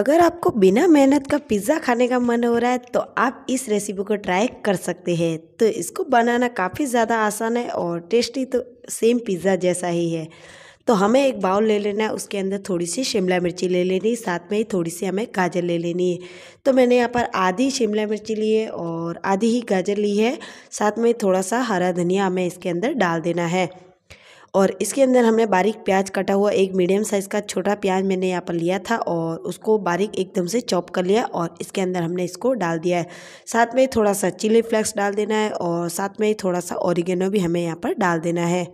अगर आपको बिना मेहनत का पिज़्ज़ा खाने का मन हो रहा है तो आप इस रेसिपी को ट्राई कर सकते हैं। तो इसको बनाना काफ़ी ज़्यादा आसान है और टेस्टी तो सेम पिज़्ज़ा जैसा ही है। तो हमें एक बाउल ले लेना है, उसके अंदर थोड़ी सी शिमला मिर्ची ले लेनी है साथ में ही थोड़ी सी हमें गाजर ले लेनी है। तो मैंने यहाँ पर आधी शिमला मिर्ची ली है और आधी ही गाजर ली है, साथ में थोड़ा सा हरा धनिया हमें इसके अंदर डाल देना है। और इसके अंदर हमने बारीक प्याज कटा हुआ, एक मीडियम साइज़ का छोटा प्याज मैंने यहाँ पर लिया था और उसको बारीक एकदम से चॉप कर लिया और इसके अंदर हमने इसको डाल दिया है। साथ में थोड़ा सा चिली फ्लेक्स डाल देना है और साथ में थोड़ा सा ऑरिगेनो भी हमें यहाँ पर डाल देना है।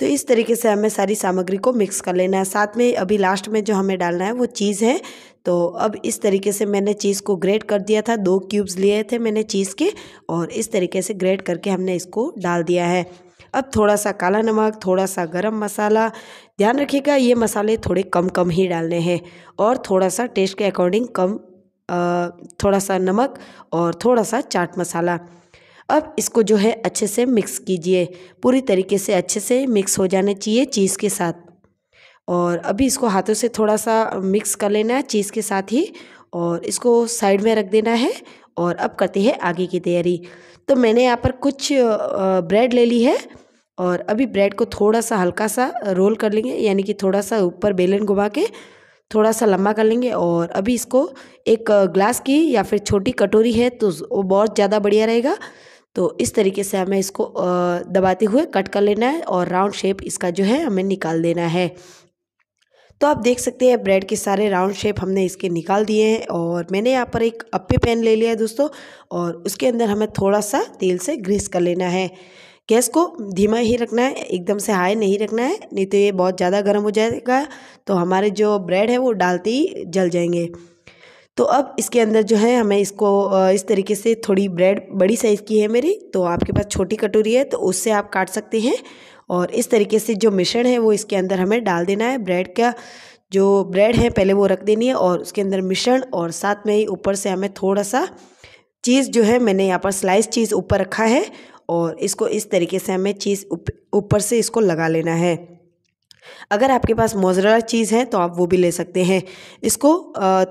तो इस तरीके से हमें सारी सामग्री को मिक्स कर लेना है। साथ में अभी लास्ट में जो हमें डालना है वो चीज़ है। तो अब इस तरीके से मैंने चीज़ को ग्रेट कर दिया था, दो क्यूब्स लिए थे मैंने चीज़ के और इस तरीके से ग्रेट करके हमने इसको डाल दिया है। अब थोड़ा सा काला नमक, थोड़ा सा गरम मसाला। ध्यान रखिएगा, ये मसाले थोड़े कम कम ही डालने हैं और थोड़ा सा टेस्ट के अकॉर्डिंग कम थोड़ा सा नमक और थोड़ा सा चाट मसाला। अब इसको जो है अच्छे से मिक्स कीजिए। पूरी तरीके से अच्छे से मिक्स हो जाने चाहिए चीज़ के साथ। और अभी इसको हाथों से थोड़ा सा मिक्स कर लेना है चीज़ के साथ ही और इसको साइड में रख देना है और अब करते हैं आगे की तैयारी। तो मैंने यहाँ पर कुछ ब्रेड ले ली है और अभी ब्रेड को थोड़ा सा हल्का सा रोल कर लेंगे, यानी कि थोड़ा सा ऊपर बेलन घुमा के थोड़ा सा लंबा कर लेंगे और अभी इसको एक ग्लास की या फिर छोटी कटोरी है तो वो बहुत ज़्यादा बढ़िया रहेगा। तो इस तरीके से हमें इसको दबाते हुए कट कर लेना है और राउंड शेप इसका जो है हमें निकाल देना है। तो आप देख सकते हैं ब्रेड के सारे राउंड शेप हमने इसके निकाल दिए हैं और मैंने यहाँ पर एक अप्पे पैन ले लिया है दोस्तों और उसके अंदर हमें थोड़ा सा तेल से ग्रीस कर लेना है। गैस को धीमा ही रखना है, एकदम से हाई नहीं रखना है, नहीं तो ये बहुत ज़्यादा गर्म हो जाएगा तो हमारे जो ब्रेड है वो डालते ही जल जाएँगे। तो अब इसके अंदर जो है हमें इसको इस तरीके से थोड़ी ब्रेड बड़ी साइज़ की है मेरी तो आपके पास छोटी कटोरी है तो उससे आप काट सकते हैं और इस तरीके से जो मिश्रण है वो इसके अंदर हमें डाल देना है। ब्रेड का जो ब्रेड है पहले वो रख देनी है और उसके अंदर मिश्रण और साथ में ही ऊपर से हमें थोड़ा सा चीज़ जो है मैंने यहाँ पर स्लाइस चीज़ ऊपर रखा है और इसको इस तरीके से हमें चीज़ ऊपर उप, से इसको लगा लेना है। अगर आपके पास मोजरेला चीज़ है तो आप वो भी ले सकते हैं। इसको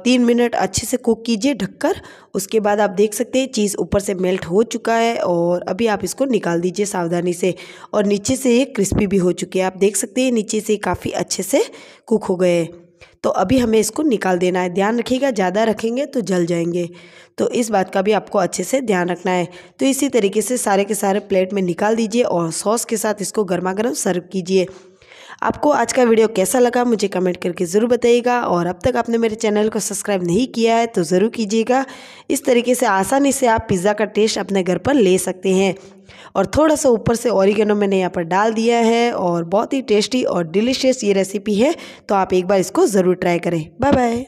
तीन मिनट अच्छे से कुक कीजिए ढककर, उसके बाद आप देख सकते हैं चीज़ ऊपर से मेल्ट हो चुका है और अभी आप इसको निकाल दीजिए सावधानी से और नीचे से ये क्रिस्पी भी हो चुकी है। आप देख सकते हैं नीचे से काफ़ी अच्छे से कुक हो गए तो अभी हमें इसको निकाल देना है। ध्यान रखिएगा, ज़्यादा रखेंगे तो जल जाएँगे। तो इस बात का भी आपको अच्छे से ध्यान रखना है। तो इसी तरीके से सारे के सारे प्लेट में निकाल दीजिए और सॉस के साथ इसको गर्मा गर्म सर्व कीजिए। आपको आज का वीडियो कैसा लगा मुझे कमेंट करके ज़रूर बताइएगा। और अब तक आपने मेरे चैनल को सब्सक्राइब नहीं किया है तो ज़रूर कीजिएगा। इस तरीके से आसानी से आप पिज़्ज़ा का टेस्ट अपने घर पर ले सकते हैं। और थोड़ा सा ऊपर से ऑरिगेनो मैंने यहाँ पर डाल दिया है और बहुत ही टेस्टी और डिलीशियस ये रेसिपी है। तो आप एक बार इसको ज़रूर ट्राई करें। Bye bye